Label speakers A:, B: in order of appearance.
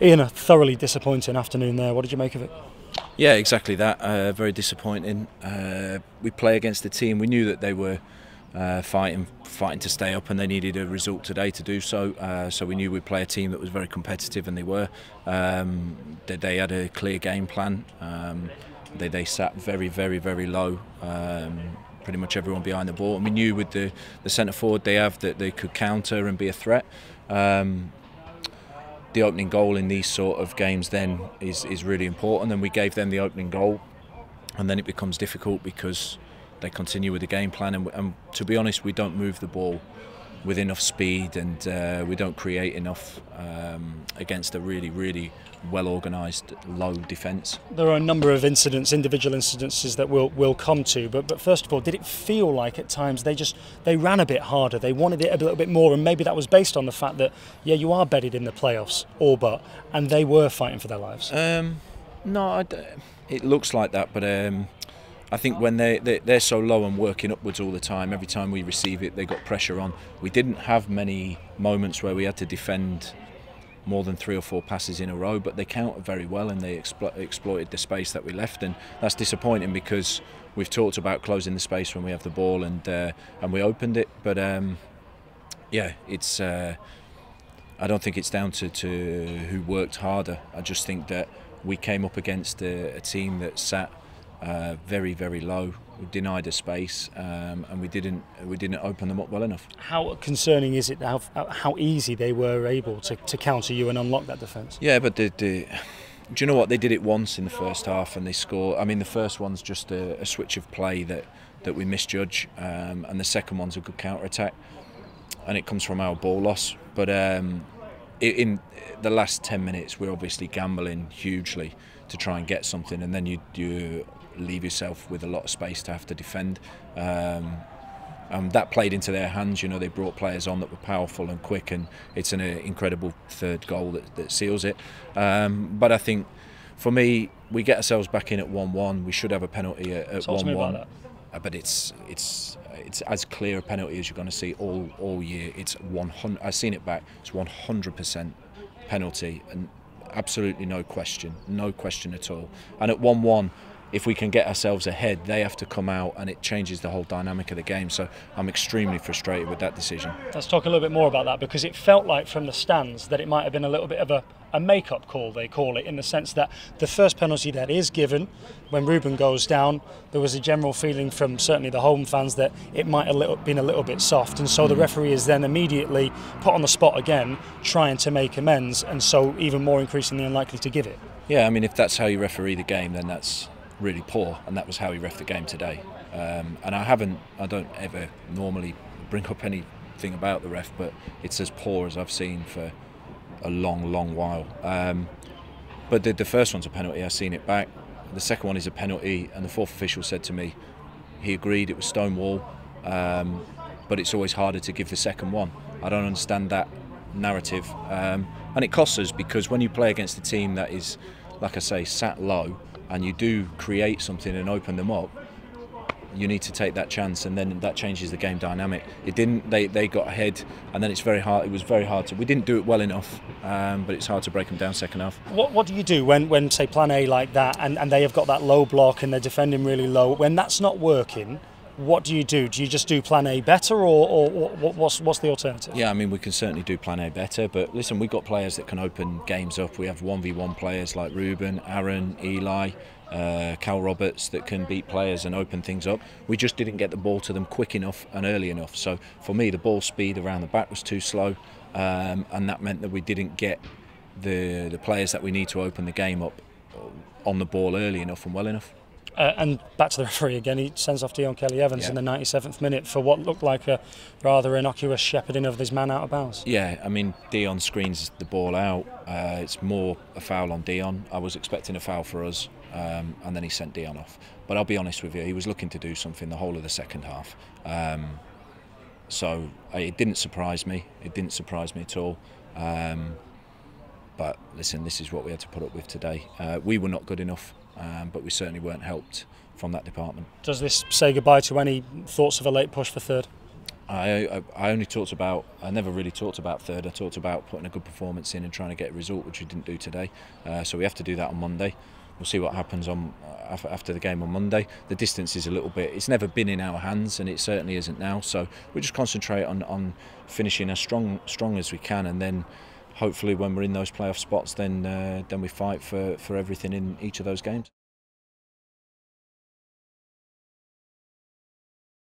A: Ian, a thoroughly disappointing afternoon there. What did you make of it?
B: Yeah, exactly that. Uh, very disappointing. Uh, we play against a team. We knew that they were uh, fighting, fighting to stay up, and they needed a result today to do so. Uh, so we knew we'd play a team that was very competitive, and they were. Um, they, they, had a clear game plan. Um, they, they sat very, very, very low. Um, pretty much everyone behind the ball. And we knew with the, the centre forward they have that they could counter and be a threat. Um, the opening goal in these sort of games then is, is really important and we gave them the opening goal. And then it becomes difficult because they continue with the game plan and, and to be honest we don't move the ball with enough speed and uh, we don't create enough um, against a really really well organised low defence.
A: There are a number of incidents, individual incidences that we'll we'll come to. But but first of all, did it feel like at times they just they ran a bit harder, they wanted it a little bit more, and maybe that was based on the fact that yeah you are bedded in the playoffs, all but, and they were fighting for their lives.
B: Um, no, it looks like that, but. Um, I think when they, they they're so low and working upwards all the time, every time we receive it, they got pressure on. We didn't have many moments where we had to defend more than three or four passes in a row, but they countered very well and they explo exploited the space that we left, and that's disappointing because we've talked about closing the space when we have the ball and uh, and we opened it, but um, yeah, it's. Uh, I don't think it's down to, to who worked harder. I just think that we came up against a, a team that sat uh, very very low we denied a space um, and we didn't we didn't open them up well enough.
A: How concerning is it how, how easy they were able to, to counter you and unlock that defence?
B: Yeah, but the, the, do you know what they did it once in the first half and they score. I mean, the first one's just a, a switch of play that that we misjudge, um, and the second one's a good counter attack, and it comes from our ball loss. But um, in the last 10 minutes, we're obviously gambling hugely to try and get something, and then you you leave yourself with a lot of space to have to defend. Um, and that played into their hands. You know, they brought players on that were powerful and quick, and it's an uh, incredible third goal that, that seals it. Um, but I think for me, we get ourselves back in at 1-1. We should have a penalty at, at 1-1. Uh, but it's it's it's as clear a penalty as you're going to see all all year. It's 100. I've seen it back. It's 100% penalty, and absolutely no question, no question at all. And at 1-1 if we can get ourselves ahead, they have to come out and it changes the whole dynamic of the game. So I'm extremely frustrated with that decision.
A: Let's talk a little bit more about that because it felt like from the stands that it might have been a little bit of a, a make up call, they call it, in the sense that the first penalty that is given when Ruben goes down, there was a general feeling from certainly the home fans that it might have been a little bit soft. And so mm. the referee is then immediately put on the spot again, trying to make amends, and so even more increasingly unlikely to give it.
B: Yeah, I mean, if that's how you referee the game, then that's really poor, and that was how he ref the game today. Um, and I haven't, I don't ever normally bring up anything about the ref, but it's as poor as I've seen for a long, long while. Um, but the, the first one's a penalty. I've seen it back. The second one is a penalty, and the fourth official said to me, he agreed it was Stonewall, um, but it's always harder to give the second one. I don't understand that narrative, um, and it costs us because when you play against a team that is, like I say, sat low and you do create something and open them up, you need to take that chance and then that changes the game dynamic. It didn't they, they got ahead and then it's very hard it was very hard to we didn't do it well enough um, but it's hard to break them down second half.
A: What, what do you do when, when say plan A like that and, and they have got that low block and they're defending really low when that's not working what do you do? Do you just do plan A better, or, or, what's what's the alternative?
B: Yeah, I mean we can certainly do plan A better, but listen, we've got players that can open games up. We have one v one players like Ruben, Aaron, Eli. Uh, Cal Roberts that can beat players and open things up. We just didn't get the ball to them quick enough and early enough. So for me, the ball speed around the back was too slow, um, and that meant that we didn't get the the players that we need to open the game up on the ball early enough and well enough.
A: Uh, and back to the referee again, he sends off Dion Kelly Evans yeah. in the 97th minute for what looked like a rather innocuous shepherding of his man out of bounds.
B: Yeah, I mean, Dion screens the ball out. Uh, it's more a foul on Dion. I was expecting a foul for us, um, and then he sent Dion off. But I'll be honest with you, he was looking to do something the whole of the second half. Um, so uh, it didn't surprise me. It didn't surprise me at all. Um, but listen, this is what we had to put up with today. Uh, we were not good enough um, but we certainly weren't helped from that department.
A: Does this say goodbye to any thoughts of a late push for third?
B: I, I only talked about I never really talked about third. I talked about putting a good performance in and trying to get a result, which we didn't do today. Uh, so we have to do that on Monday. We'll see what happens on uh, after the game on Monday. The distance is a little bit. It's never been in our hands, and it certainly isn't now. So we just concentrate on, on finishing as strong strong as we can, and then hopefully when we're in those playoff spots, then uh, then we fight for, for everything in each of those games.